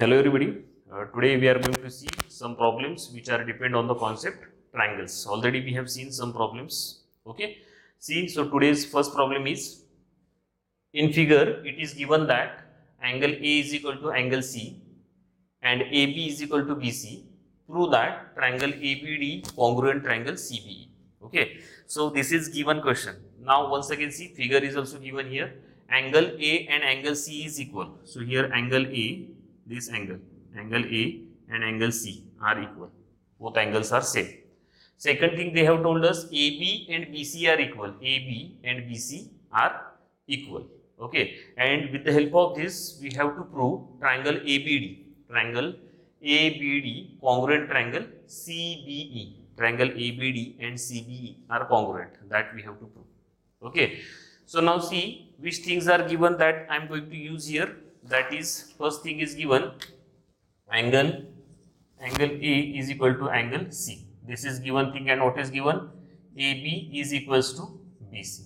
Hello everybody. Uh, today we are going to see some problems which are depend on the concept triangles. Already we have seen some problems. Okay. See, so today's first problem is in figure it is given that angle A is equal to angle C and AB is equal to BC. Prove that triangle ABD congruent triangle CBE. Okay. So this is given question. Now once again see figure is also given here. Angle A and angle C is equal. So here angle A this angle angle a and angle c are equal. Both angles are same. Second thing they have told us ab and bc are equal. Ab and bc are equal. Okay? And with the help of this we have to prove triangle abd triangle abd congruent triangle cbe triangle abd and cbe are congruent. That we have to prove. Okay? So now see which things are given that i am going to use here that is first thing is given angle angle A is equal to angle C. This is given thing and what is given AB is equals to BC.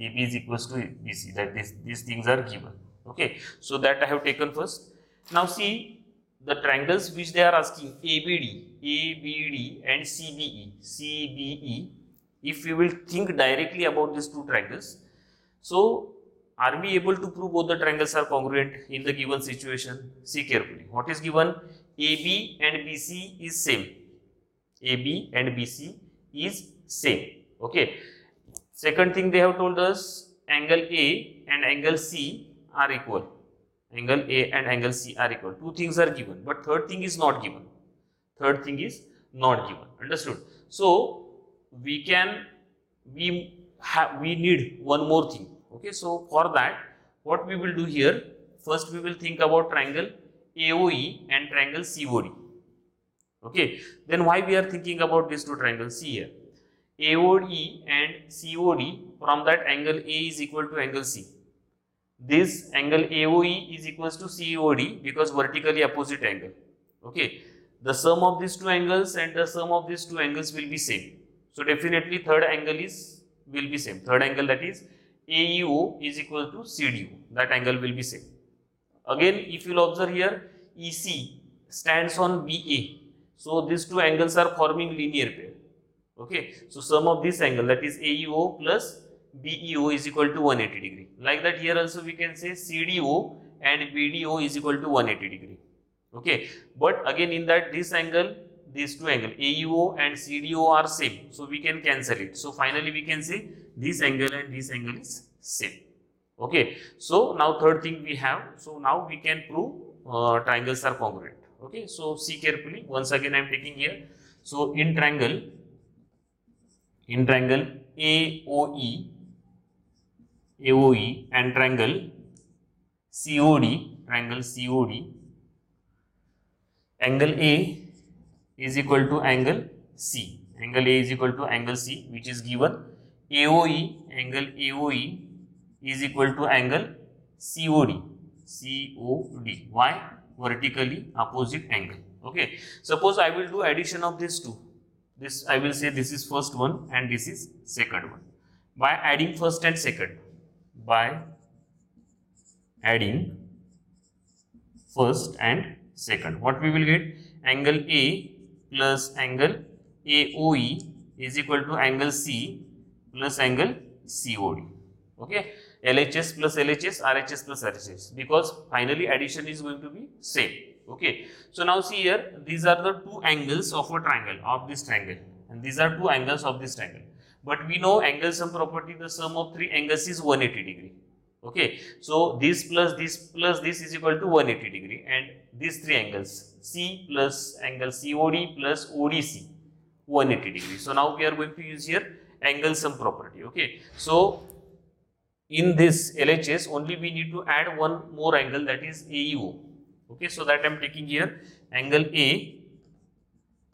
AB is equals to BC that this these things are given. Okay, so that I have taken first. Now see the triangles which they are asking ABD, ABD and CBE, CBE. If we will think directly about these two triangles, so are we able to prove both the triangles are congruent in the given situation? See carefully. What is given? AB and BC is same. AB and BC is same. Okay. Second thing they have told us angle A and angle C are equal. Angle A and angle C are equal. Two things are given, but third thing is not given. Third thing is not given. Understood? So we can we have we need one more thing okay so for that what we will do here? First we will think about triangle AOE and triangle COD okay then why we are thinking about these two triangles? See here. AOE and COD from that angle A is equal to angle C. This angle AOE is equals to COD because vertically opposite angle. Okay the sum of these two angles and the sum of these two angles will be same. So definitely third angle is will be same. Third angle that is AEO is equal to CDO. That angle will be same. Again, if you will observe here, EC stands on BA. So, these two angles are forming linear pair. Okay. So, sum of this angle that is AEO plus BEO is equal to 180 degree. Like that here also we can say CDO and BDO is equal to 180 degree. Okay. But again in that this angle these two angle AEO and CDO are same. So, we can cancel it. So, finally we can say this angle and this angle is same. Okay. So, now third thing we have. So, now we can prove uh, triangles are congruent. Okay. So, see carefully. Once again I am taking here. So, in triangle, in triangle AOE, AOE and triangle COD, triangle COD, angle A is equal to angle C. Angle A is equal to angle C which is given AOE, angle AOE is equal to angle COD. COD. Why? Vertically opposite angle. Okay. Suppose I will do addition of these two. This I will say this is first one and this is second one. By adding first and second. By adding first and second. What we will get? Angle A plus angle AOE is equal to angle C plus angle COD. Okay. LHS plus LHS, RHS plus RHS because finally addition is going to be same. Okay. So now see here these are the two angles of a triangle of this triangle and these are two angles of this triangle. But we know angle sum property the sum of three angles is 180 degree. Okay. So this plus this plus this is equal to 180 degree and these three angles C plus angle COD plus ODC 180 degree. So now we are going to use here angle sum property. Okay. So in this LHS only we need to add one more angle that is AEO. Okay. So that I am taking here angle A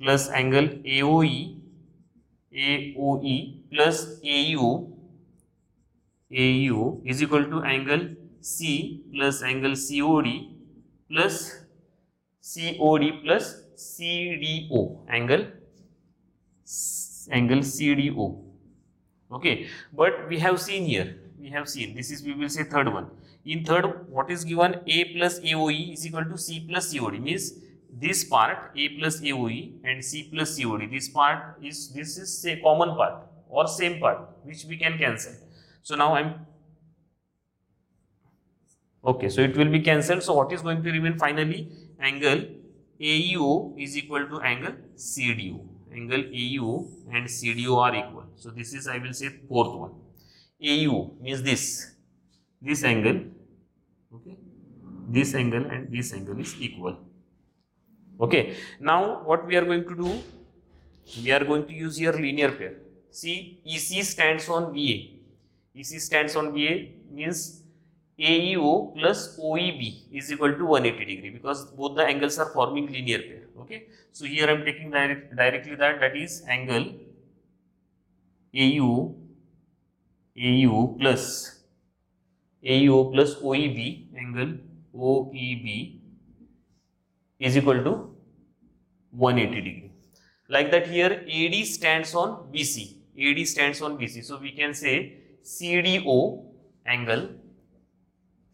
plus angle AOE AOE plus AEO AEO is equal to angle C plus angle COD plus COD plus CDO angle angle CDO Okay, but we have seen here, we have seen this is we will say third one. In third, what is given A plus AOE is equal to C plus COD means this part A plus AOE and C plus COD. This part is this is a common part or same part which we can cancel. So now I'm okay. So it will be cancelled. So what is going to remain finally? Angle AEO is equal to angle CDO. Angle AU and CDO are equal. So this is I will say fourth one. AU means this. This angle okay this angle and this angle is equal. Okay now what we are going to do? We are going to use here linear pair. See EC stands on BA EC stands on BA means AEO plus OEB is equal to 180 degree because both the angles are forming linear pair okay so here I am taking direct, directly that that is angle AU AU plus AU plus OEB angle OEB is equal to 180 degree. Like that here AD stands on BC. AD stands on BC. So we can say CDO angle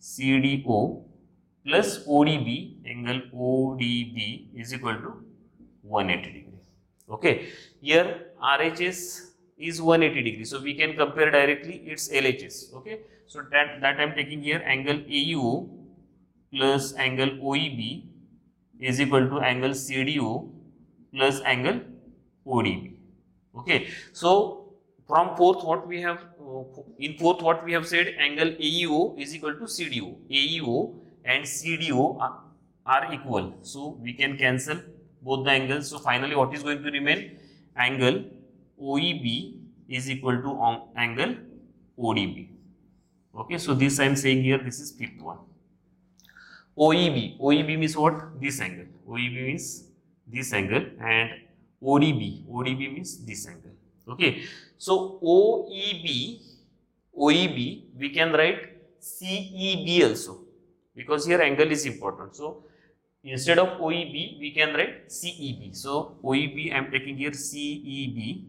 CDO plus ODB angle ODB is equal to 180 degree. Okay. Here RHS is 180 degree. So we can compare directly its LHS. Okay. So that, that I am taking here angle AU plus angle OEB is equal to angle CDO plus angle ODB. Okay. So from fourth what we have uh, in fourth what we have said angle AEO is equal to CDO. AEO and CDO are, equal. So we can cancel both the angles. So finally what is going to remain angle OEB is equal to angle ODB. Okay, so this I am saying here, this is fifth one. OEB, OEB means what? This angle. OEB means this angle and ODB, ODB means this angle. Okay, so OEB, OEB, we can write CEB also because here angle is important. So instead of OEB, we can write CEB. So OEB, I am taking here CEB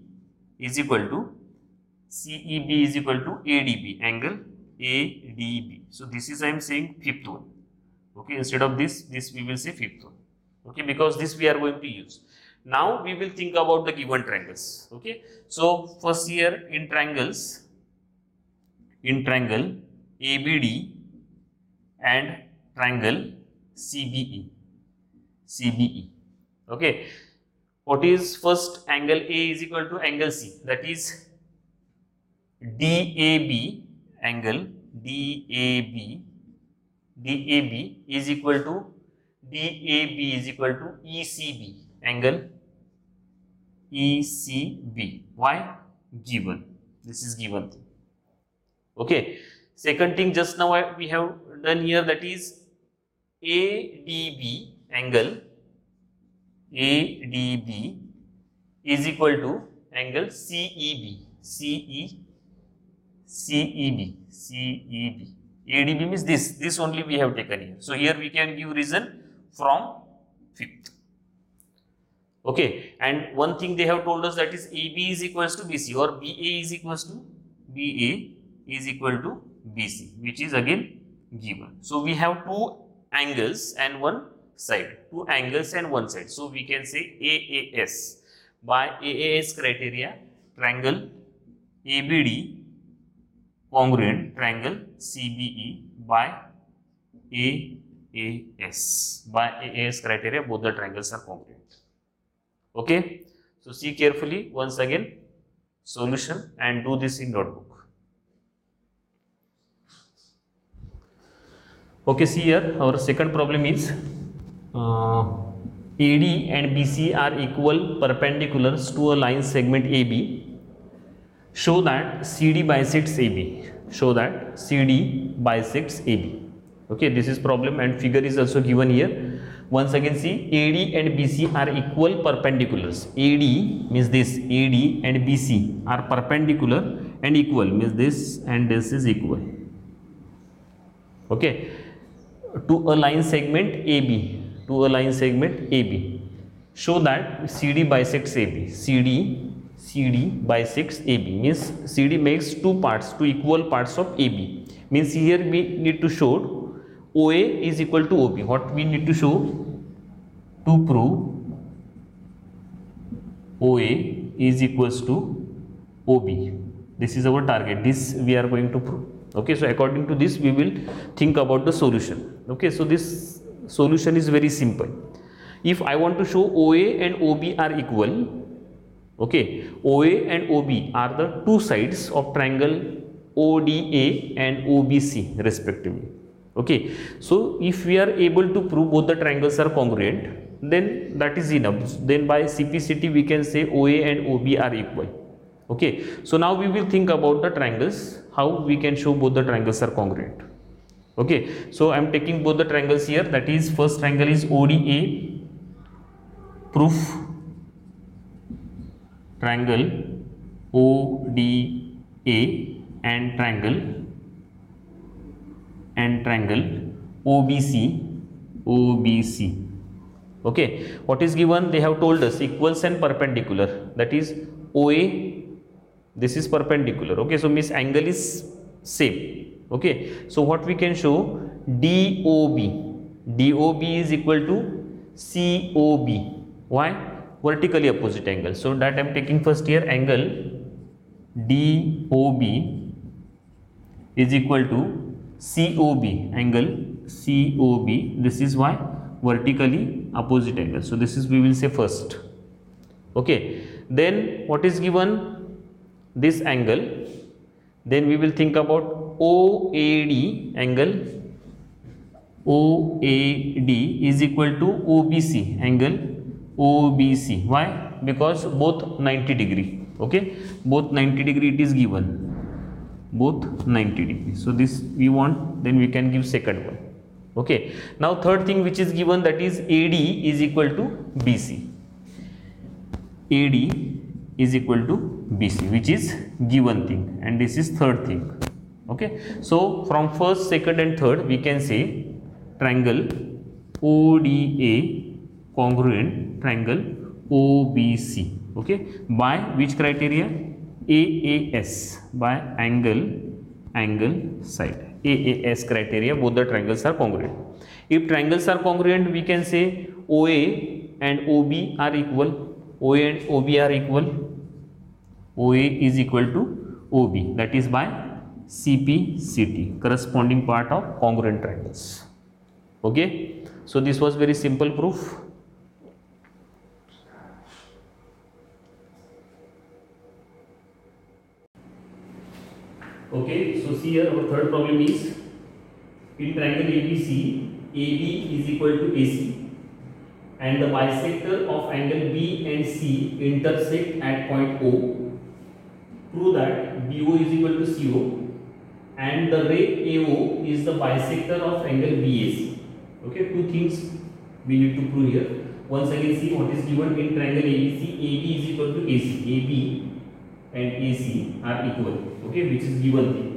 is equal to CEB is equal to ADB angle ADB. So this is I am saying fifth one. Okay, instead of this, this we will say fifth one. Okay, because this we are going to use. Now we will think about the given triangles. Okay, so first here in triangles, in triangle ABD and triangle CBE. CBE. Okay, what is first angle A is equal to angle C that is DAB angle DAB DAB is equal to DAB is equal to ECB angle ECB. Why? Given. This is given. Okay. Second thing just now we have done here that is ADB angle ADB is equal to angle CEB CE CEB, CEB. ADB means this, this only we have taken here. So here we can give reason from fifth. Okay, and one thing they have told us that is AB is equals to BC or BA is equals to BA is equal to BC, which is again given. So we have two angles and one side, two angles and one side. So we can say AAS. By AAS criteria, triangle ABD congruent triangle CBE by AAS. By AAS criteria, both the triangles are congruent. Okay. So, see carefully once again solution and do this in notebook. Okay, see here our second problem is uh, AD and BC are equal perpendiculars to a line segment AB show that CD bisects AB. Show that CD bisects AB. Okay, this is problem and figure is also given here. Once again see AD and BC are equal perpendiculars. AD means this AD and BC are perpendicular and equal means this and this is equal. Okay, to a line segment AB to a line segment AB. Show that CD bisects AB. CD CD bisects AB means CD makes two parts, two equal parts of AB. Means here we need to show OA is equal to OB. What we need to show to prove OA is equals to OB. This is our target. This we are going to prove. Okay, so according to this, we will think about the solution. Okay, so this solution is very simple. If I want to show OA and OB are equal, okay oa and ob are the two sides of triangle oda and obc respectively okay so if we are able to prove both the triangles are congruent then that is enough then by cpct we can say oa and ob are equal okay so now we will think about the triangles how we can show both the triangles are congruent. Okay so i am taking both the triangles here that is first triangle is oda proof triangle ODA and triangle and triangle OBC OBC okay what is given? They have told us equals and perpendicular that is OA this is perpendicular okay? So means angle is same okay? So what we can show? DOB DOB is equal to COB why? Vertically opposite angle. So that I am taking first here angle. DOB is equal to COB angle COB this is why vertically opposite angle. So this is we will say first okay? Then what is given this angle then we will think about OAD angle OAD is equal to OBC angle OBC. Why? Because both 90 degree. Okay, both 90 degree it is given. Both 90 degree. So this we want, then we can give second one. Okay. Now third thing which is given that is AD is equal to BC. AD is equal to BC which is given thing and this is third thing. Okay. So from first, second and third we can say triangle ODA congruent triangle OBC okay? By which criteria? AAS by angle angle side. AAS criteria both the triangles are congruent. If triangles are congruent we can say OA and OB are equal OA and OB are equal OA is equal to OB that is by CPCT corresponding part of congruent triangles. Okay? So this was very simple proof. Okay, so see here our third problem is in triangle ABC, AB is equal to AC and the bisector of angle B and C intersect at point O. Prove that BO is equal to CO and the ray AO is the bisector of angle BAC. Okay, two things we need to prove here. Once again see what is given in triangle ABC, AB is equal to AC. AB and AC are equal okay which is given thing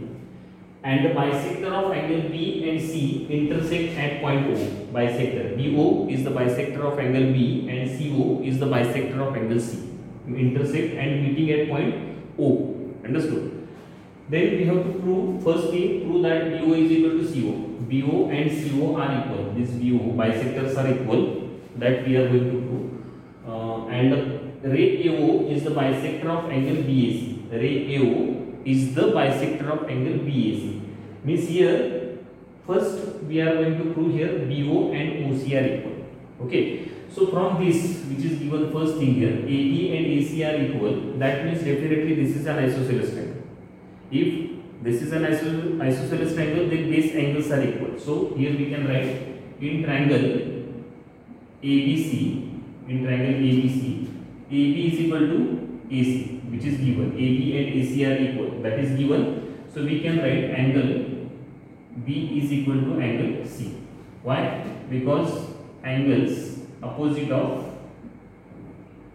and the bisector of angle B and C intersect at point O. Bisector. BO is the bisector of angle B and CO is the bisector of angle C. Intersect and meeting at point O. Understood? Then we have to prove first thing prove that BO is equal to CO BO and CO are equal. This BO bisectors are equal. That we are going to prove. Uh, and ray AO is the bisector of angle BAC. Ray AO is the bisector of angle BAC. Means here, first we are going to prove here BO and OC are equal. Okay. So from this, which is given first thing here, AD and AC are equal. That means definitely this is an isosceles triangle. If this is an isosceles triangle, then these angles are equal. So here we can write in triangle ABC, in triangle ABC, AB is equal to AC which is given. AB and AC are equal that is given. So we can write angle B is equal to angle C. Why? Because angles opposite of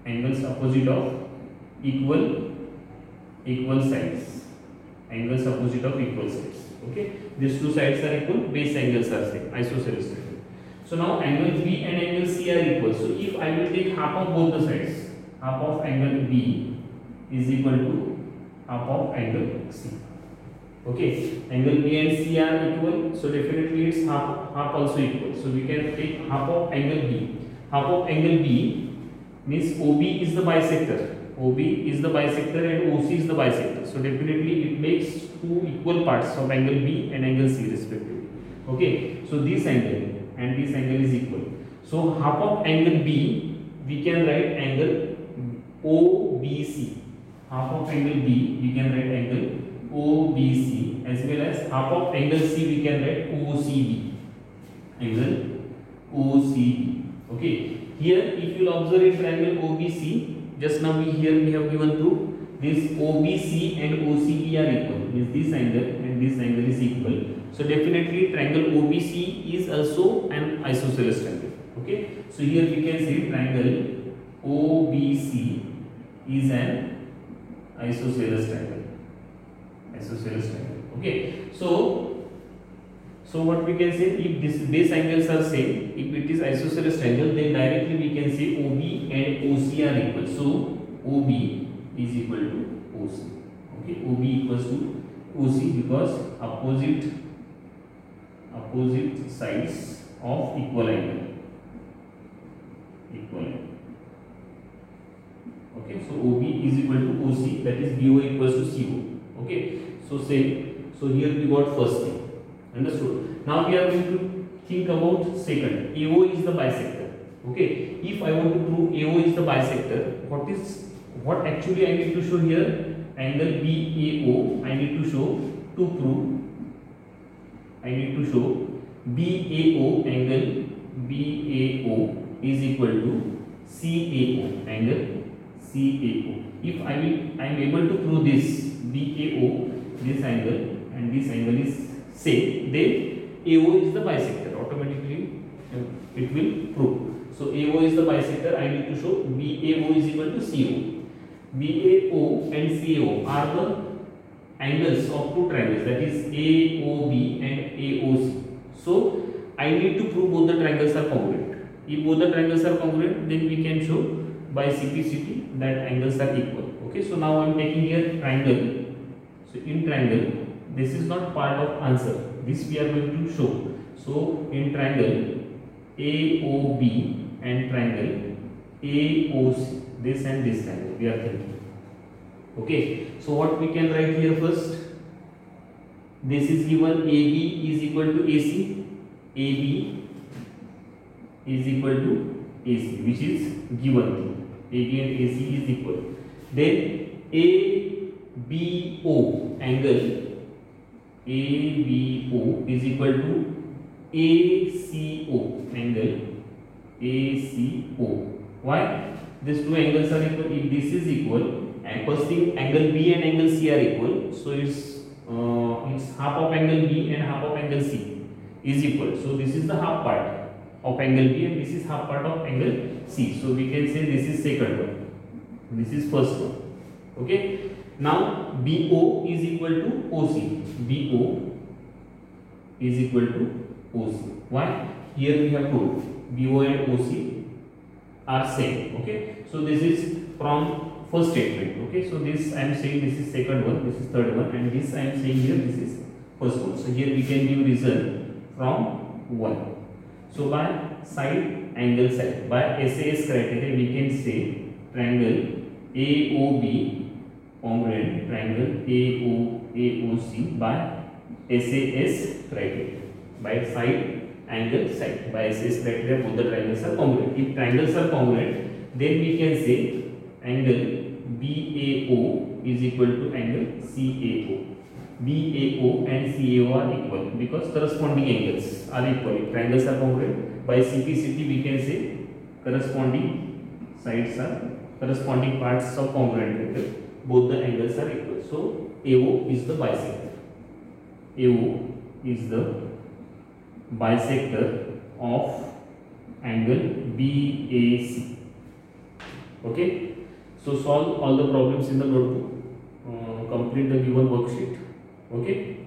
angles opposite of equal equal sides angles opposite of equal sides okay these two sides are equal base angles are same isosceles triangle so now angle b and angle c are equal so if i will take half of both the sides half of angle B is equal to half of angle C. Okay, angle B and C are equal, so definitely it's half half also equal. So we can take half of angle B. Half of angle B means OB is the bisector. OB is the bisector and OC is the bisector. So definitely it makes two equal parts of angle B and angle C respectively. Okay, so this angle and this angle is equal. So half of angle B we can write angle OBC. Half of angle B we can write angle OBC as well as half of angle C we can write OCB. Angle OCB. Okay. Here if you will observe in triangle OBC, just now we here we have given proof this OBC and OCB are equal. Means this angle and this angle is equal. So definitely triangle OBC is also an isosceles triangle. Okay. So here we can say triangle OBC is an isosceles triangle. Isosceles triangle. Okay. So, so what we can say if this base angles are same, if it is isosceles triangle, then directly we can say OB and OC are equal. So OB is equal to OC. Okay. OB equals to OC because opposite opposite sides of equal angle. OB is equal to OC, that is BO equals to CO. Okay, so say, so here we got first thing. Understood? Now we are going to think about second. AO is the bisector. Okay, if I want to prove AO is the bisector, what is what actually I need to show here? Angle BAO. I need to show to prove. I need to show BAO angle BAO is equal to CAO angle CAO. If I will, I am able to prove this BAO, this angle and this angle is same, then AO is the bisector. Automatically, it will prove. So AO is the bisector. I need to show BAO is equal to CO. BAO and CO are the angles of two triangles. That is AOB and AOC. So I need to prove both the triangles are congruent. If both the triangles are congruent, then we can show by CPCT that angles are equal. Okay, so now I am taking here triangle. So in triangle, this is not part of answer. This we are going to show. So in triangle AOB and triangle AOC, this and this triangle we are thinking. Okay, so what we can write here first? This is given AB is equal to AC. AB is equal to AC, which is given and AC is equal. Then ABO angle ABO is equal to ACO angle ACO. Why? These two angles are equal. If this is equal, and first thing angle B and angle C are equal, so it's uh, it's half of angle B and half of angle C is equal. So this is the half part of angle B and this is half part of angle C. So we can say this is second one. This is first one. Okay. Now BO is equal to OC. BO is equal to OC. Why? Here we have proved BO and OC are same. Okay. So this is from first statement. Okay. So this I am saying this is second one, this is third one, and this I am saying here this is first one. So here we can give result from one. So by side angle side by SAS criteria we can say triangle AOB congruent triangle AO AOC by SAS criteria by side angle side by SAS criteria both the triangles are congruent. If triangles are congruent then we can say angle BAO is equal to angle CAO. BAO and CAO are equal because corresponding angles are equal. If triangles are congruent, by CPCT we can say corresponding sides are corresponding parts of congruent triangle. Both the angles are equal. So AO is the bisector. AO is the bisector of angle BAC. Okay. So solve all the problems in the notebook. Uh, complete the given worksheet. Okay.